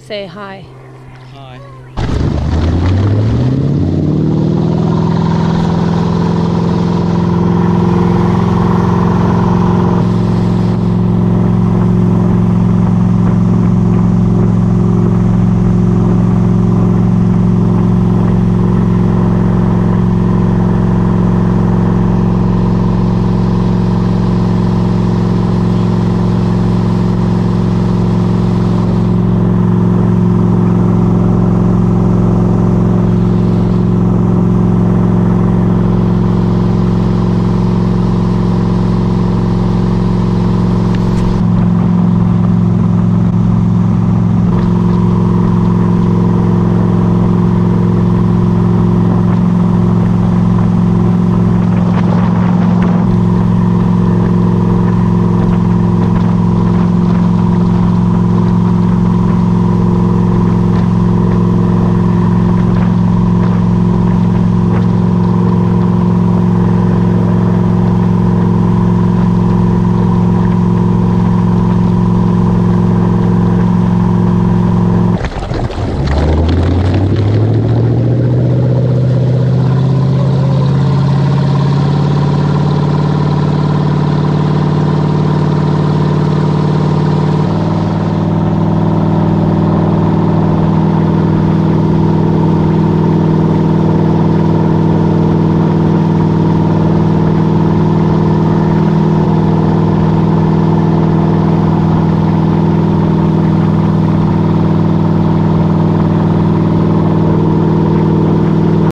Say hi. Hi.